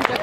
time.